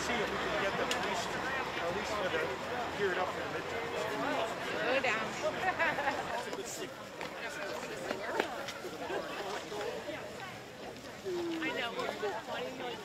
see if we can get them at least, at least for the, geared up for the midterms. Go down. That's a good. I know, we're 20 million.